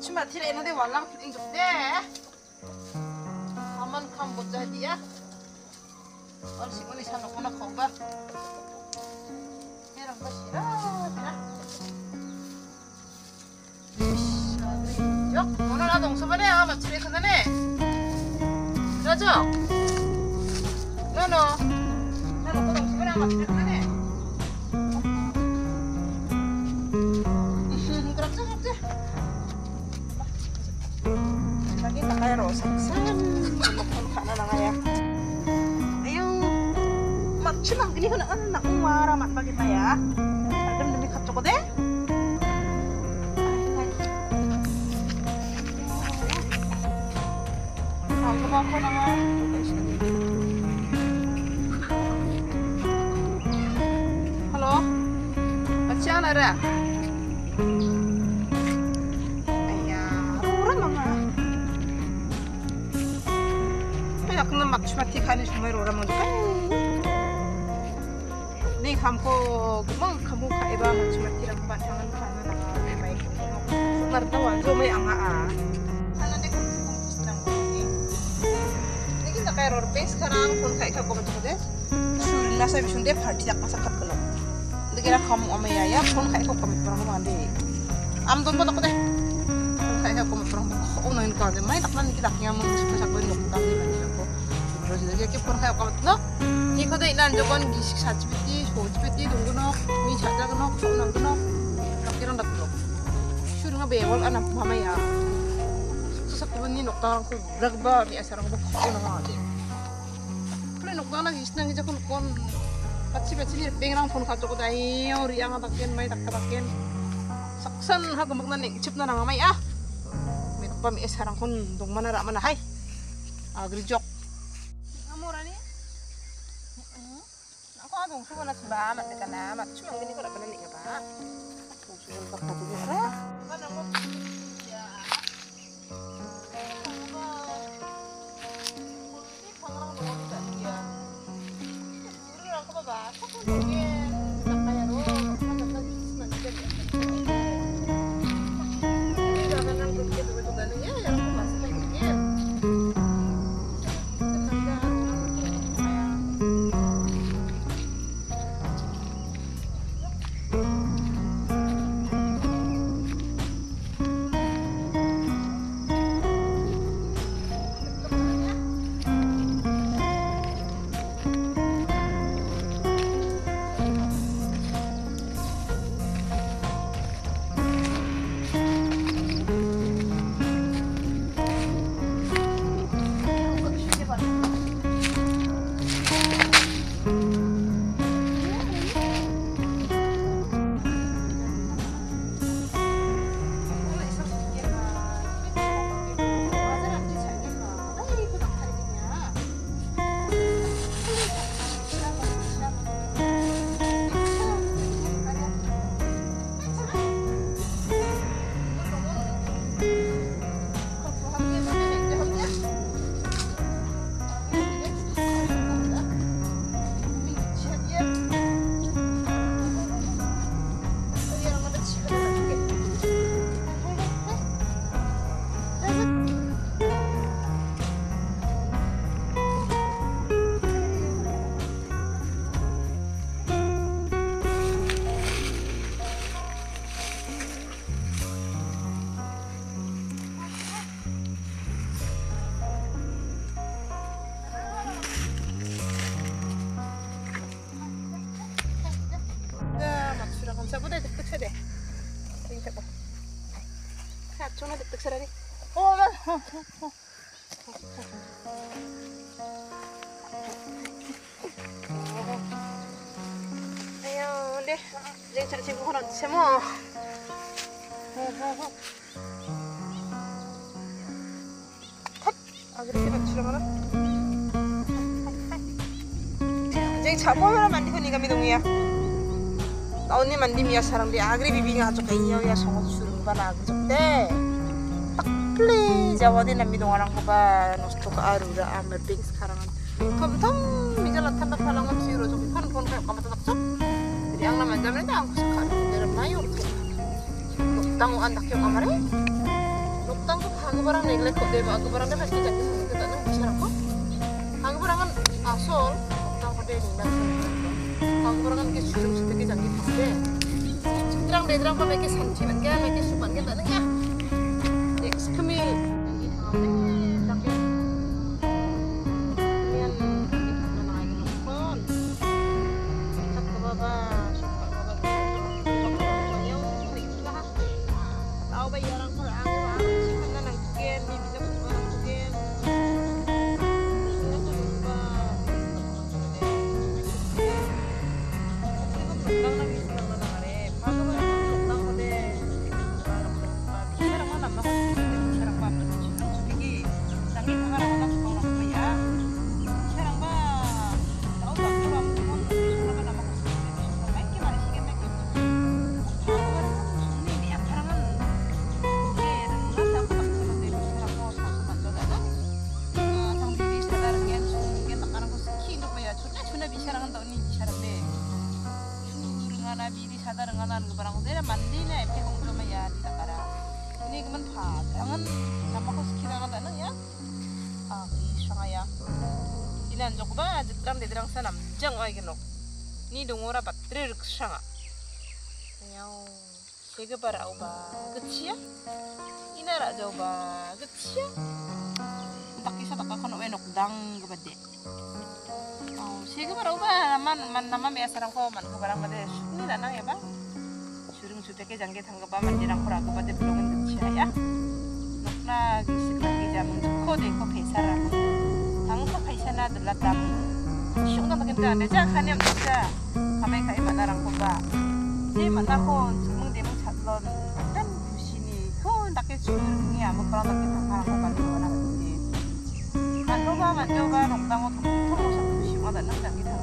아침마다이는데 왈랑 필링 좋대 가만 감 못자 디야 얼 시군이 사놓고나 거봐 이런 거 싫어되오늘 나 동서반에 아 마치래 큰다네 그러죠 너너 나 먹고 동서반에마치래 큰다네 심한 그니 흔 어느 나 공화라 만박이다야. 그럼 놈이 갑자거든 아 그만 코나마 할로? 같이 하나래. 아야 오라마마 그냥 그놈 막치마티 가는 정말 오라마니까 Ni kamko kumang kamu ka iba magchumati lang batangan ka na na may kumang. Narta wanjo may anga a. Ano de kung kumpus lang ko ni. Ni kita kay ror base karang kun kay ka ko ba des. Shuri na sa bisunde party yak masakat ko. Hindi kira kamu amayaya kun kay ko kami parang mandi. Am don ba ko de. kaya ko parang unahin ka din may taklan kita kaya mo gusto sa ko nuk tang ni ko terus dia ke por kaya kamat dai nan jogon gisik sa chipiti so chipiti dunggu no mi mama ya sa ko ni nuk tang ko ragba mi asarang ko ko na nga de kule nuk tang gis nang mana ra mana hai agri jok amura ni ako adong suwa na ba mat ka na mat cuma gini ko ra banan ni ba susun pa ka tuwi ra kana 냄새 어, 하나 잡으면 안 되고 니가 미동이야. 나 언니 만디미야 사람들이 아그리 비빙 아주 가이요 야 성어 수르는 바 아그 적대 딱 플레이 자와디 나 미동아랑 거봐 노스토 가 아루라 아메 빙 sekarang 텀텀 미잘라 탄다 팔랑은 지로 좀 펀, 펀, kayak kamu tetap cok jadi yang namanya jamnya itu aku suka dalam mayu tangu andak yung kamare nokdang tuh hang barang nih lek kok deh aku barang dah pasti jadi sama kita nang bisa kok hang barangan asol nang kode nih orang-orang kan kayak susung sedikit jangan gitu deh. Terang deh terang pakai kayak sanci, kayak kayak supan kayak tadi ya. Ng barang ko dira mandi na epe kong lumaya di takara. Ini kemen padangan nama ko sekirangan tanang ya. Ah, isa nga ya. Inan jok ba jitram de dirang sanam jang ay genok. Ni dungora batri rik sanga. Nyau. Sege para ba kecil Inara jauh ba kecil Tak kisah tak dang gabade. Oh, sige para ba naman man naman may asarang ko man ko barang made. Ni na nang ya ba? Suring suteke jangge tangga ba man dirang ko rago bade bulungan kecil ya. Nokna gisik lagi jamun ko de ko pesara. Tang ko pesana adalah dam. Syung na maganda na ja kanyam ja. Kamay kay manarang ko ba. Di man ako sumung de mo chatlon. Dan busini ko ndake suring ya mo parang ndake tangara ko bali ko na hindi. Mandoba mandoba nongdango 통통통 사 심하다 남자기 당나 nongdango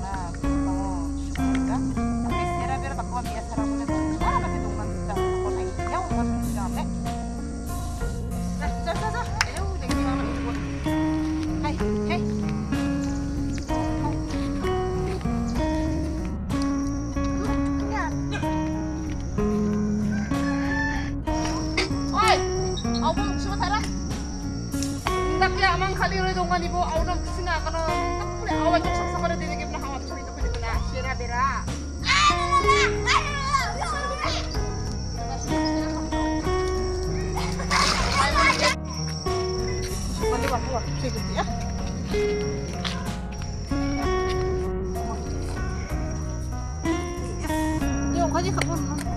야만 칼리로 동안이고 아우는 무슨 아까는 아무리 아와 정상 사과를 되게 나 하와 주인도 그리 그나 시라베라. 빨리 와, 와, 최근이야? 이거 가지 갖고 왔나?